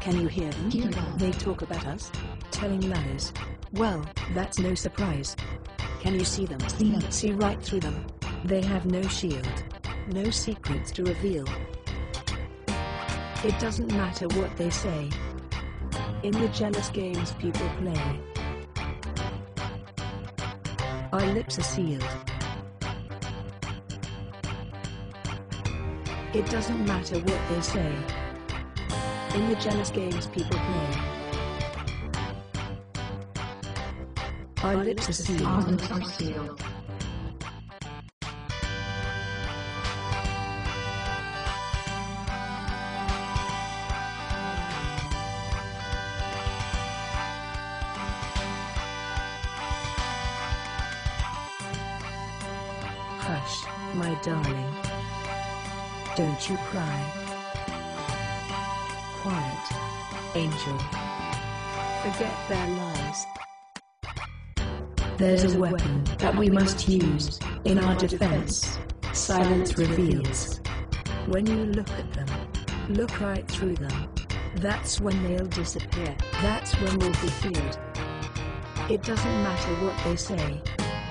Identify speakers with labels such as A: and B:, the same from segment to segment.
A: Can you hear them? They talk about us, telling lies. Well, that's no surprise. Can you see them?
B: See them.
A: See right through them. They have no shield, no secrets to reveal. It doesn't matter what they say. In the jealous games people play, our lips are sealed. It doesn't matter what they say. In the jealous games people play, our lips are sealed.
B: Our lips are sealed.
A: Hush, my darling. Don't you cry. Quiet, angel. Forget their lies. There's a weapon that we must use in our defense. Silence reveals. When you look at them, look right through them. That's when they'll disappear. That's when we'll be feared. It doesn't matter what they say.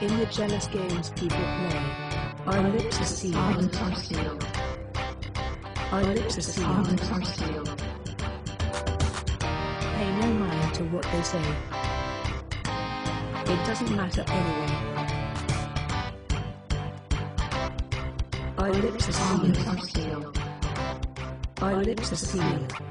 A: In the jealous games people play, our lips are
B: Our
A: sealed.
B: lips are sealed.
A: Our lips are sealed. To what they say. It doesn't matter anyway. Our lips are
B: Our lips
A: sealed.
B: are sealed.
A: Our lips are sealed.